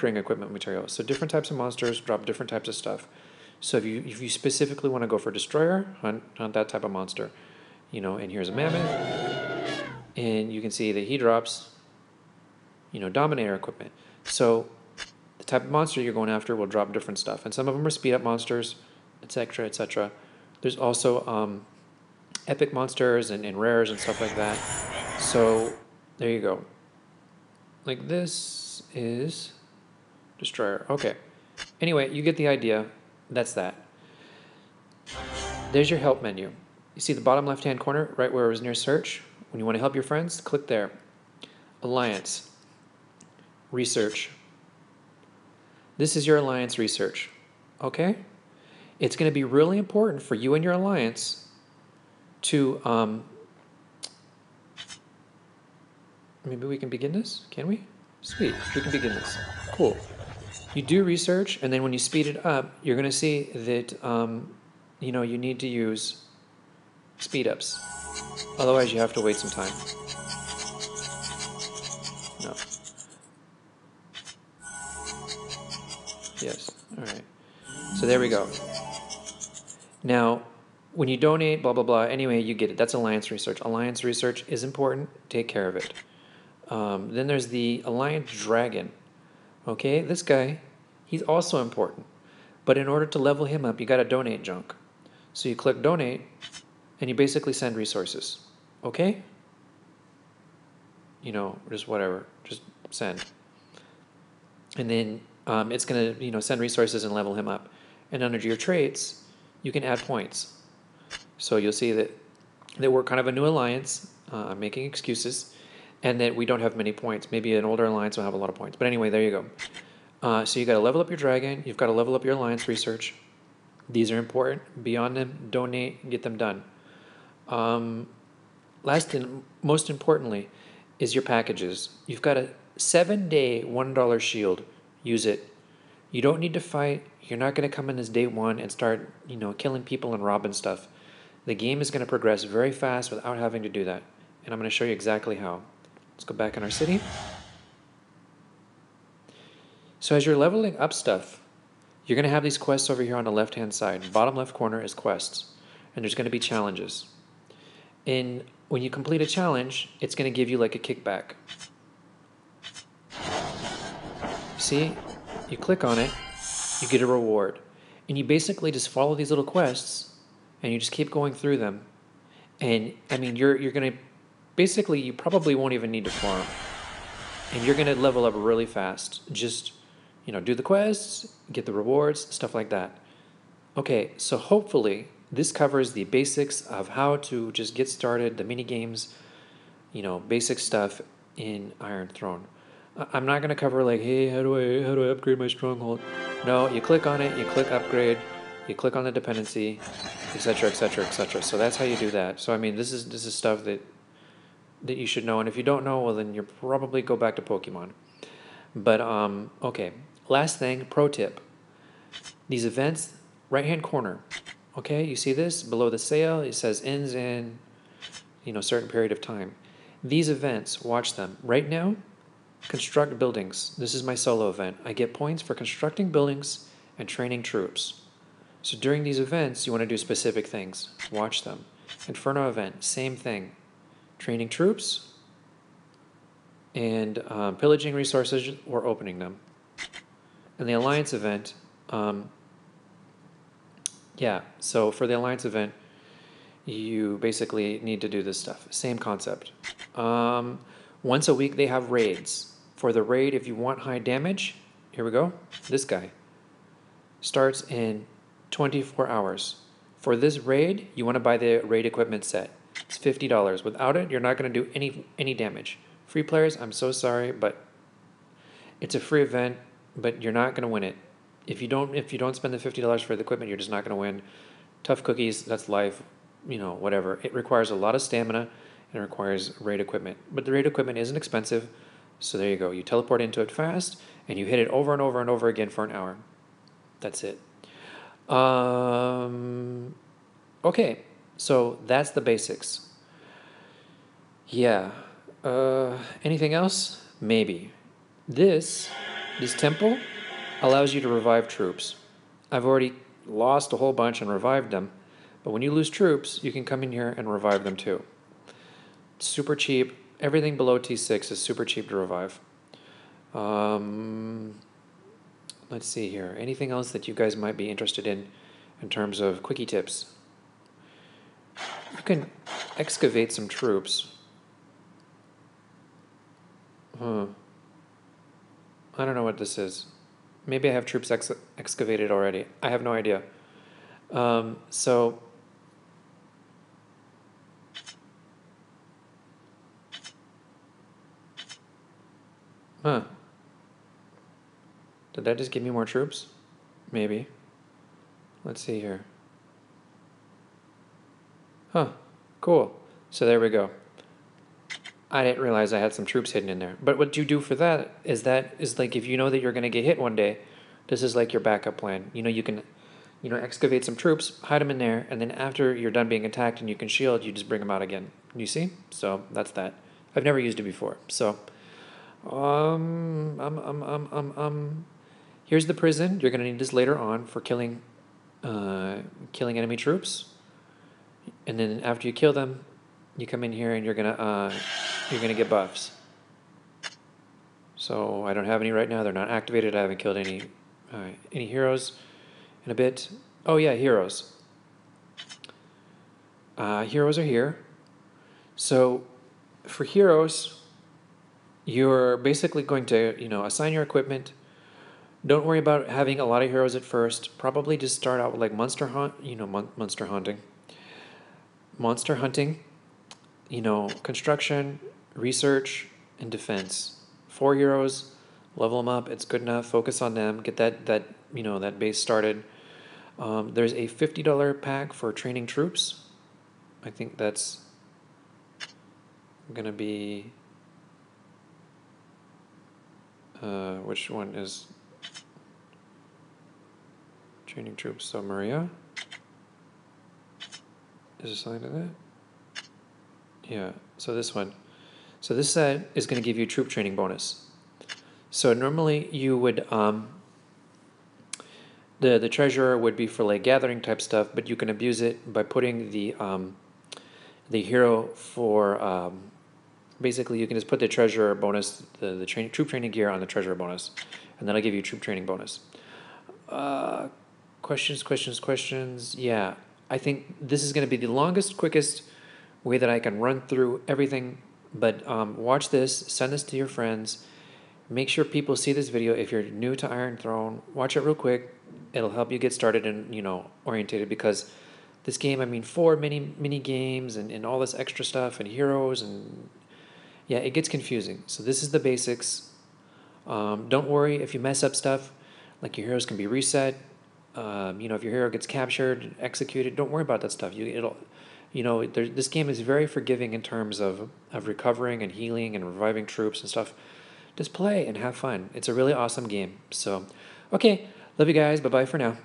creating equipment materials. So different types of monsters drop different types of stuff. So if you if you specifically want to go for destroyer, hunt hunt that type of monster. You know, and here's a mammoth, and you can see that he drops. You know, dominator equipment. So the type of monster you're going after will drop different stuff, and some of them are speed up monsters, etc., etc. There's also um, epic monsters and, and rares and stuff like that. So there you go. Like this is destroyer. Okay. Anyway, you get the idea. That's that. There's your help menu. You see the bottom left hand corner, right where it was near search? When you want to help your friends, click there. Alliance. Research. This is your alliance research. Okay? It's going to be really important for you and your alliance to. Um, maybe we can begin this? Can we? Sweet. We can begin this. Cool. You do research, and then when you speed it up, you're going to see that um, you know you need to use speed ups. Otherwise, you have to wait some time. No. Yes. All right. So there we go. Now, when you donate, blah blah blah. Anyway, you get it. That's alliance research. Alliance research is important. Take care of it. Um, then there's the alliance dragon. Okay, this guy, he's also important. But in order to level him up, you got to donate junk. So you click donate, and you basically send resources. Okay? You know, just whatever, just send. And then um, it's gonna, you know, send resources and level him up. And under your traits, you can add points. So you'll see that that we're kind of a new alliance. Uh, I'm making excuses, and that we don't have many points. Maybe an older alliance will have a lot of points. But anyway, there you go. Uh, so you got to level up your dragon. You've got to level up your alliance research. These are important. Beyond them, donate, get them done. Um, last and most importantly, is your packages. You've got a seven day one dollar shield. Use it. You don't need to fight. You're not going to come in as day one and start, you know, killing people and robbing stuff. The game is going to progress very fast without having to do that. And I'm going to show you exactly how. Let's go back in our city. So as you're leveling up stuff, you're going to have these quests over here on the left-hand side. Bottom left corner is quests. And there's going to be challenges. And when you complete a challenge, it's going to give you like a kickback. See? You click on it, you get a reward. And you basically just follow these little quests and you just keep going through them. And I mean, you're you're going to basically you probably won't even need to farm. And you're going to level up really fast. Just you know, do the quests, get the rewards, stuff like that. Okay, so hopefully this covers the basics of how to just get started, the mini games, you know, basic stuff in Iron Throne. I'm not going to cover like, hey, how do I how do I upgrade my stronghold? No, you click on it, you click upgrade, you click on the dependency, etc., etc., etc. So that's how you do that. So I mean, this is this is stuff that that you should know, and if you don't know, well, then you probably go back to Pokemon. But um, okay, last thing, pro tip: these events, right hand corner. Okay, you see this below the sale? It says ends in, you know, certain period of time. These events, watch them right now. Construct buildings. This is my solo event. I get points for constructing buildings and training troops. So during these events, you want to do specific things. Watch them. Inferno event, same thing. Training troops and um, pillaging resources or opening them. And the Alliance event, um, yeah, so for the Alliance event, you basically need to do this stuff. Same concept. Um, once a week, they have raids. For the raid, if you want high damage, here we go. This guy starts in 24 hours. For this raid, you want to buy the raid equipment set. It's $50. Without it, you're not going to do any any damage. Free players, I'm so sorry, but it's a free event, but you're not going to win it. If you don't if you don't spend the $50 for the equipment, you're just not going to win. Tough cookies, that's life, you know, whatever. It requires a lot of stamina and it requires raid equipment. But the raid equipment isn't expensive. So there you go. You teleport into it fast, and you hit it over and over and over again for an hour. That's it. Um, okay, so that's the basics. Yeah. Uh, anything else? Maybe. This This temple allows you to revive troops. I've already lost a whole bunch and revived them, but when you lose troops, you can come in here and revive them too. Super cheap. Everything below T6 is super cheap to revive. Um, let's see here. Anything else that you guys might be interested in in terms of quickie tips? You can excavate some troops. Huh. I don't know what this is. Maybe I have troops ex excavated already. I have no idea. Um, so Huh. Did that just give me more troops? Maybe. Let's see here. Huh. Cool. So there we go. I didn't realize I had some troops hidden in there. But what you do for that is that is like if you know that you're going to get hit one day, this is like your backup plan. You know, you can, you know, excavate some troops, hide them in there, and then after you're done being attacked and you can shield, you just bring them out again. You see? So that's that. I've never used it before. So um, um, um, um, um, um, here's the prison. You're gonna need this later on for killing, uh, killing enemy troops. And then after you kill them, you come in here and you're gonna, uh, you're gonna get buffs. So I don't have any right now. They're not activated. I haven't killed any, uh, any heroes in a bit. Oh yeah, heroes. Uh, heroes are here. So for heroes, you're basically going to, you know, assign your equipment. Don't worry about having a lot of heroes at first. Probably just start out with like monster hunt, you know, mon- monster hunting. Monster hunting, you know, construction, research, and defense. Four heroes, level them up. It's good enough. Focus on them. Get that that you know that base started. Um, there's a fifty dollar pack for training troops. I think that's gonna be uh, which one is training troops? So Maria is there something to that. Yeah, so this one. So this set is going to give you troop training bonus. So normally you would, um, the, the treasurer would be for like gathering type stuff, but you can abuse it by putting the, um, the hero for um, basically you can just put the treasurer bonus, the, the train, troop training gear on the treasurer bonus, and that'll give you troop training bonus. Uh, questions, questions, questions. Yeah, I think this is going to be the longest, quickest way that I can run through everything. But um, watch this, send this to your friends. Make sure people see this video. If you're new to Iron Throne, watch it real quick. It'll help you get started and you know orientated because this game, I mean, four mini mini games and, and all this extra stuff and heroes and yeah, it gets confusing. So this is the basics. Um, don't worry if you mess up stuff, like your heroes can be reset. Um, you know, if your hero gets captured, executed, don't worry about that stuff. You it'll, you know, there, this game is very forgiving in terms of of recovering and healing and reviving troops and stuff. Just play and have fun. It's a really awesome game. So, okay, love you guys. Bye bye for now.